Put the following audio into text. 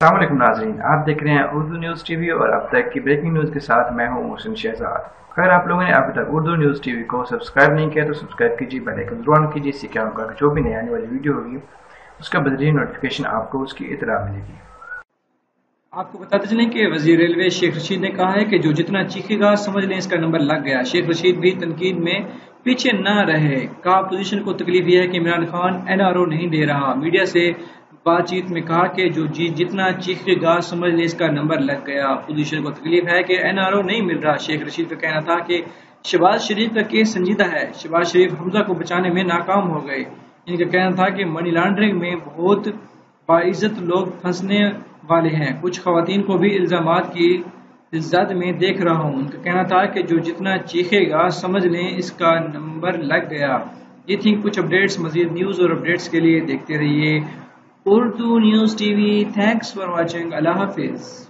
अल्लाम नाजरीन। आप देख रहे हैं उर्दू न्यूज़ टीवी और अब तक की ब्रेकिंग न्यूज़ के साथ मैं हूँ मोहसिन शहजाद। अगर आप लोगों ने अभी तक उर्दू न्यूज़ टीवी को सब्सक्राइब नहीं किया तो सब्सक्राइब कीजिए, बेल आइकन ज़रूर ऑन कीजिए, इससे क्या होगा कि जो भी नई आने वाली वीडियो होगी, उसका बदली नोटिफिकेशन आपको उसकी इतला मिलेगी। आपको बताते चलें कि वज़ीर रेलवे शेख रशीद ने कहा है कि जो जितना चीखेगा, समझ लें इसका नंबर लग गया। शेख रशीद भी तनकीद में पीछे न रहे। का पोजीशन को तकलीफ़ यह है कि इमरान खान एनआरओ नहीं दे रहा। मीडिया से बातचीत में कहा कि जो जी जितना चीखेगा समझ ले, इसका नंबर लग गया। अपोजिशन को तकलीफ़ है कि एनआरओ नहीं मिल रहा। शेख रशीद का कहना था कि शबाज शरीफ का केस संजीदा है। शबाज शरीफ हमजा को बचाने में नाकाम हो गए। इनका कहना था कि मनी लॉन्ड्रिंग में बहुत बाइज्जत लोग फंसने वाले हैं। कुछ खातन को भी इल्ज़ाम की जद में देख रहा हूँ। उनका कहना था कि जो जितना चीखेगा, समझ लें, इसका नंबर लग गया। ये थी कुछ अपडेट्स। मजीद न्यूज़ और अपडेट्स के लिए देखते रहिए। Urdu News TV. Thanks for watching. Allah Hafiz.